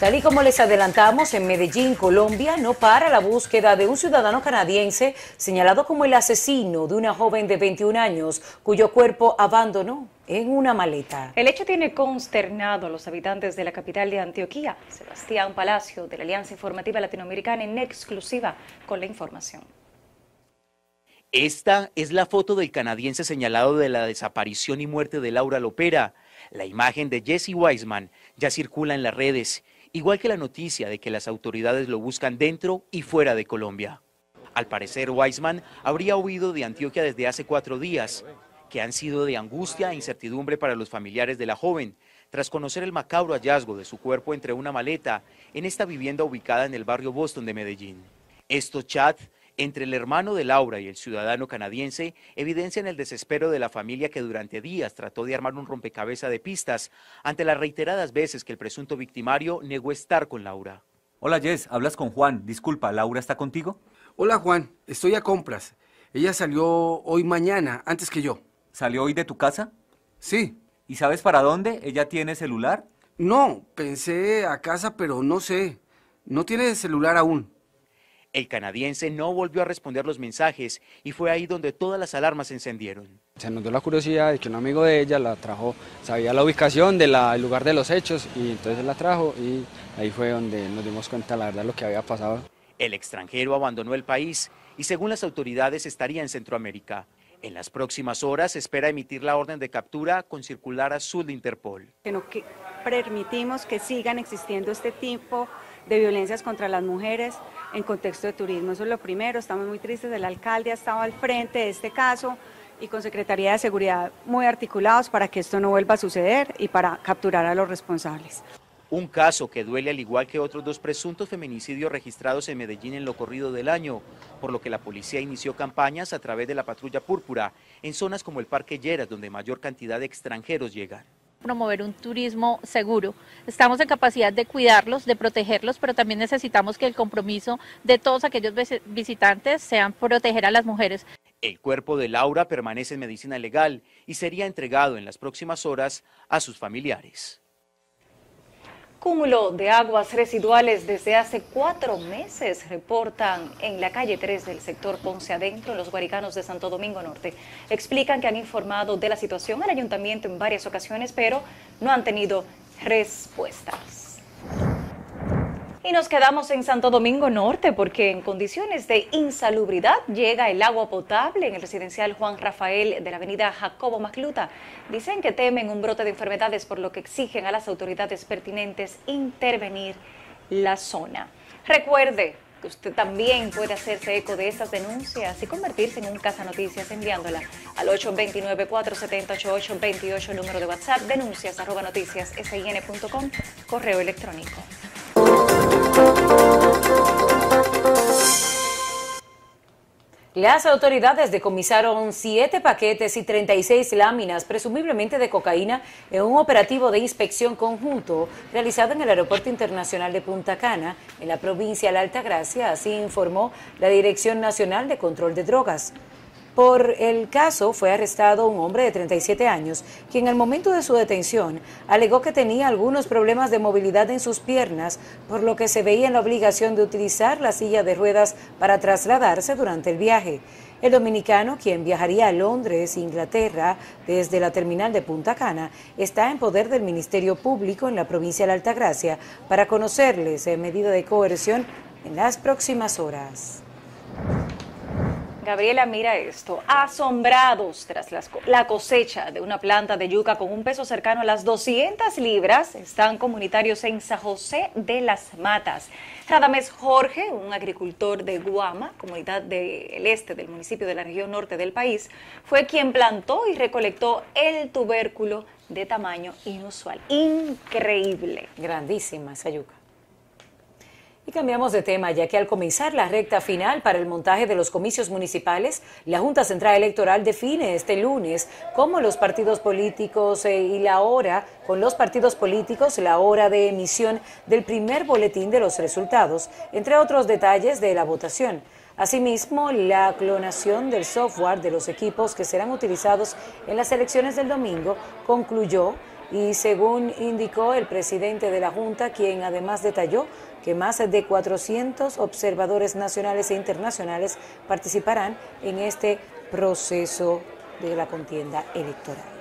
Tal y como les adelantamos, en Medellín, Colombia, no para la búsqueda de un ciudadano canadiense señalado como el asesino de una joven de 21 años cuyo cuerpo abandonó en una maleta. El hecho tiene consternado a los habitantes de la capital de Antioquía. Sebastián Palacio, de la Alianza Informativa Latinoamericana, en exclusiva con la información. Esta es la foto del canadiense señalado de la desaparición y muerte de Laura Lopera. La imagen de Jesse Weisman ya circula en las redes igual que la noticia de que las autoridades lo buscan dentro y fuera de Colombia. Al parecer, Weisman habría huido de Antioquia desde hace cuatro días, que han sido de angustia e incertidumbre para los familiares de la joven, tras conocer el macabro hallazgo de su cuerpo entre una maleta en esta vivienda ubicada en el barrio Boston de Medellín. Estos chats entre el hermano de Laura y el ciudadano canadiense evidencian el desespero de la familia que durante días trató de armar un rompecabezas de pistas ante las reiteradas veces que el presunto victimario negó estar con Laura. Hola Jess, hablas con Juan. Disculpa, ¿Laura está contigo? Hola Juan, estoy a compras. Ella salió hoy mañana, antes que yo. ¿Salió hoy de tu casa? Sí. ¿Y sabes para dónde? ¿Ella tiene celular? No, pensé a casa, pero no sé. No tiene celular aún. El canadiense no volvió a responder los mensajes y fue ahí donde todas las alarmas se encendieron. Se nos dio la curiosidad de que un amigo de ella la trajo, sabía la ubicación del lugar de los hechos y entonces la trajo y ahí fue donde nos dimos cuenta la verdad lo que había pasado. El extranjero abandonó el país y según las autoridades estaría en Centroamérica. En las próximas horas espera emitir la orden de captura con circular azul de Interpol. Que no que permitimos que sigan existiendo este tipo de violencias contra las mujeres en contexto de turismo. Eso es lo primero, estamos muy tristes, el alcalde ha estado al frente de este caso y con Secretaría de Seguridad muy articulados para que esto no vuelva a suceder y para capturar a los responsables. Un caso que duele al igual que otros dos presuntos feminicidios registrados en Medellín en lo corrido del año, por lo que la policía inició campañas a través de la patrulla púrpura en zonas como el Parque Lleras, donde mayor cantidad de extranjeros llegan promover un turismo seguro. Estamos en capacidad de cuidarlos, de protegerlos, pero también necesitamos que el compromiso de todos aquellos visitantes sean proteger a las mujeres. El cuerpo de Laura permanece en medicina legal y sería entregado en las próximas horas a sus familiares. Cúmulo de aguas residuales desde hace cuatro meses, reportan en la calle 3 del sector Ponce Adentro los guaricanos de Santo Domingo Norte. Explican que han informado de la situación al ayuntamiento en varias ocasiones, pero no han tenido respuestas. Y nos quedamos en Santo Domingo Norte porque en condiciones de insalubridad llega el agua potable en el residencial Juan Rafael de la avenida Jacobo Macluta. Dicen que temen un brote de enfermedades por lo que exigen a las autoridades pertinentes intervenir la zona. Recuerde que usted también puede hacerse eco de estas denuncias y convertirse en un casa noticias enviándola al 829-470-8828, número de WhatsApp, denuncias arroba noticias correo electrónico. Las autoridades decomisaron siete paquetes y 36 láminas, presumiblemente de cocaína, en un operativo de inspección conjunto realizado en el Aeropuerto Internacional de Punta Cana, en la provincia de la Altagracia, así informó la Dirección Nacional de Control de Drogas. Por el caso fue arrestado un hombre de 37 años, quien al momento de su detención alegó que tenía algunos problemas de movilidad en sus piernas, por lo que se veía en la obligación de utilizar la silla de ruedas para trasladarse durante el viaje. El dominicano, quien viajaría a Londres, Inglaterra, desde la terminal de Punta Cana, está en poder del Ministerio Público en la provincia de la Altagracia para conocerles en medida de coerción en las próximas horas. Gabriela, mira esto. Asombrados tras la cosecha de una planta de yuca con un peso cercano a las 200 libras, están comunitarios en San José de las Matas. Radames Jorge, un agricultor de Guama, comunidad del este del municipio de la región norte del país, fue quien plantó y recolectó el tubérculo de tamaño inusual. Increíble. Grandísima esa yuca. Y cambiamos de tema, ya que al comenzar la recta final para el montaje de los comicios municipales, la Junta Central Electoral define este lunes cómo los partidos políticos eh, y la hora, con los partidos políticos, la hora de emisión del primer boletín de los resultados, entre otros detalles de la votación. Asimismo, la clonación del software de los equipos que serán utilizados en las elecciones del domingo concluyó y según indicó el presidente de la Junta, quien además detalló que más de 400 observadores nacionales e internacionales participarán en este proceso de la contienda electoral.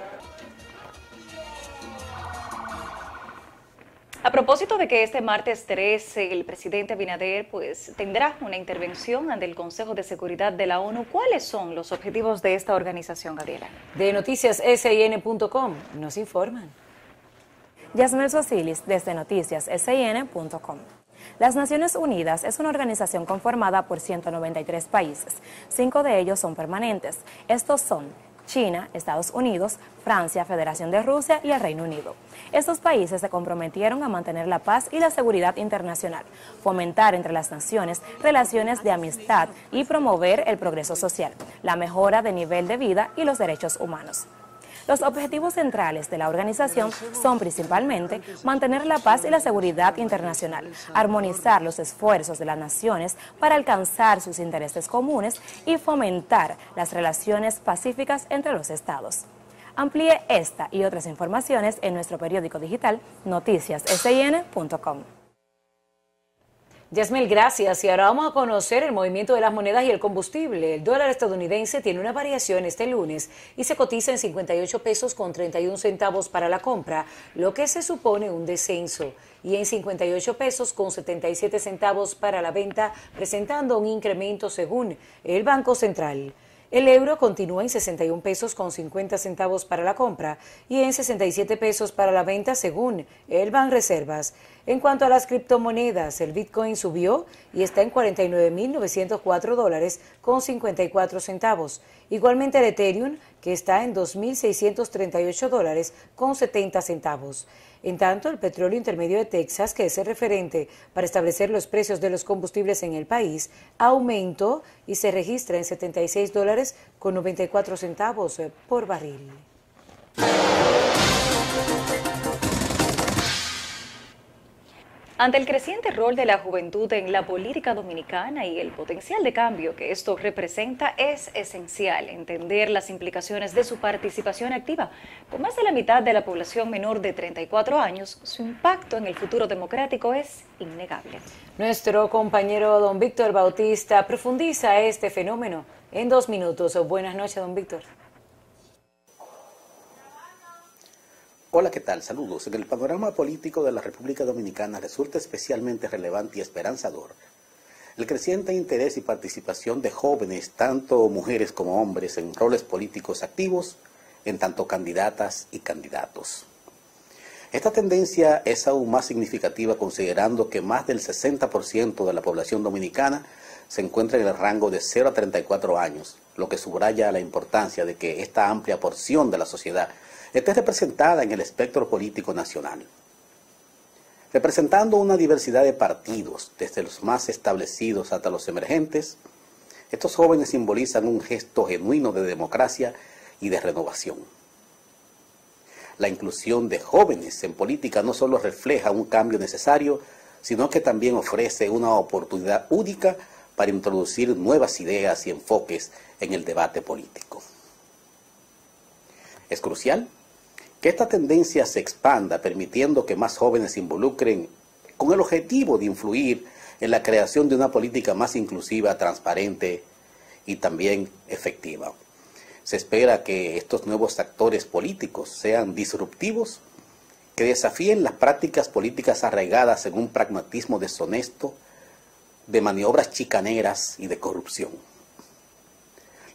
A propósito de que este martes 13 el presidente Abinader pues, tendrá una intervención ante el Consejo de Seguridad de la ONU, ¿cuáles son los objetivos de esta organización, Gabriela? De noticiassin.com nos informan. Yasmel Sosilis desde noticiassin.com. Las Naciones Unidas es una organización conformada por 193 países. Cinco de ellos son permanentes. Estos son China, Estados Unidos, Francia, Federación de Rusia y el Reino Unido. Estos países se comprometieron a mantener la paz y la seguridad internacional, fomentar entre las naciones relaciones de amistad y promover el progreso social, la mejora de nivel de vida y los derechos humanos. Los objetivos centrales de la organización son principalmente mantener la paz y la seguridad internacional, armonizar los esfuerzos de las naciones para alcanzar sus intereses comunes y fomentar las relaciones pacíficas entre los estados. Amplíe esta y otras informaciones en nuestro periódico digital noticiassin.com. Yasmel, gracias. Y ahora vamos a conocer el movimiento de las monedas y el combustible. El dólar estadounidense tiene una variación este lunes y se cotiza en 58 pesos con 31 centavos para la compra, lo que se supone un descenso, y en 58 pesos con 77 centavos para la venta, presentando un incremento según el Banco Central. El euro continúa en 61 pesos con 50 centavos para la compra y en 67 pesos para la venta según el Ban Reservas. En cuanto a las criptomonedas, el Bitcoin subió y está en 49.904 dólares con 54 centavos. Igualmente el Ethereum, que está en 2.638 dólares con 70 centavos. En tanto, el petróleo intermedio de Texas, que es el referente para establecer los precios de los combustibles en el país, aumentó y se registra en 76 dólares con 94 centavos eh, por barril. Ante el creciente rol de la juventud en la política dominicana y el potencial de cambio que esto representa, es esencial entender las implicaciones de su participación activa. Con más de la mitad de la población menor de 34 años, su impacto en el futuro democrático es innegable. Nuestro compañero don Víctor Bautista profundiza este fenómeno en dos minutos. Buenas noches, don Víctor. Hola, ¿qué tal? Saludos. En el panorama político de la República Dominicana resulta especialmente relevante y esperanzador el creciente interés y participación de jóvenes, tanto mujeres como hombres, en roles políticos activos, en tanto candidatas y candidatos. Esta tendencia es aún más significativa considerando que más del 60% de la población dominicana se encuentra en el rango de 0 a 34 años, lo que subraya la importancia de que esta amplia porción de la sociedad esté representada en el espectro político nacional. Representando una diversidad de partidos, desde los más establecidos hasta los emergentes, estos jóvenes simbolizan un gesto genuino de democracia y de renovación. La inclusión de jóvenes en política no solo refleja un cambio necesario, sino que también ofrece una oportunidad única para introducir nuevas ideas y enfoques en el debate político. Es crucial que esta tendencia se expanda permitiendo que más jóvenes se involucren con el objetivo de influir en la creación de una política más inclusiva, transparente y también efectiva. Se espera que estos nuevos actores políticos sean disruptivos, que desafíen las prácticas políticas arraigadas en un pragmatismo deshonesto, de maniobras chicaneras y de corrupción.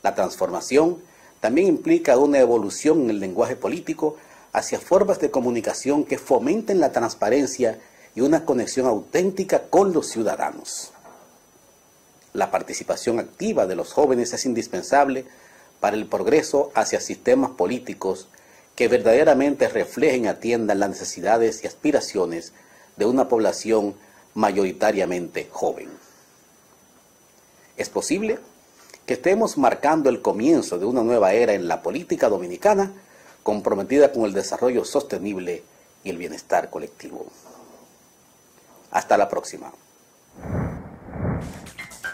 La transformación también implica una evolución en el lenguaje político hacia formas de comunicación que fomenten la transparencia y una conexión auténtica con los ciudadanos. La participación activa de los jóvenes es indispensable para el progreso hacia sistemas políticos que verdaderamente reflejen y atiendan las necesidades y aspiraciones de una población mayoritariamente joven. Es posible que estemos marcando el comienzo de una nueva era en la política dominicana comprometida con el desarrollo sostenible y el bienestar colectivo. Hasta la próxima.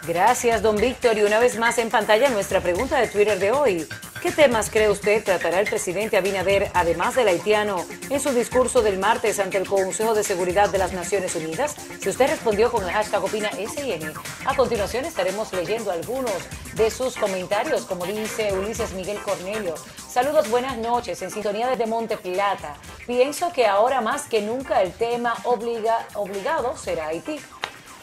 Gracias, don Víctor. Y una vez más en pantalla nuestra pregunta de Twitter de hoy. ¿Qué temas cree usted tratará el presidente Abinader, además del haitiano, en su discurso del martes ante el Consejo de Seguridad de las Naciones Unidas? Si usted respondió con el hashtag opina SIN, a continuación estaremos leyendo algunos de sus comentarios, como dice Ulises Miguel Cornelio. Saludos, buenas noches, en sintonía desde Monte Plata. Pienso que ahora más que nunca el tema obliga, obligado será Haití.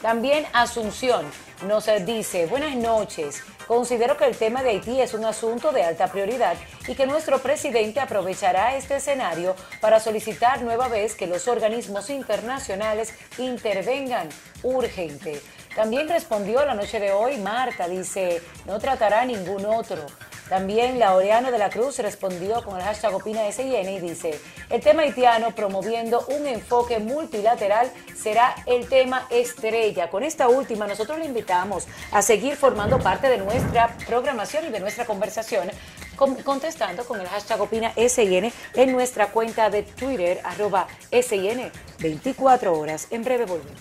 También Asunción nos dice, buenas noches, considero que el tema de Haití es un asunto de alta prioridad y que nuestro presidente aprovechará este escenario para solicitar nueva vez que los organismos internacionales intervengan urgente. También respondió la noche de hoy Marta, dice, no tratará ningún otro. También Laureano de la Cruz respondió con el hashtag Opina y dice, el tema haitiano promoviendo un enfoque multilateral será el tema estrella. Con esta última nosotros le invitamos a seguir formando parte de nuestra programación y de nuestra conversación contestando con el hashtag Opina en nuestra cuenta de Twitter, arroba SIN 24 horas. En breve volvemos.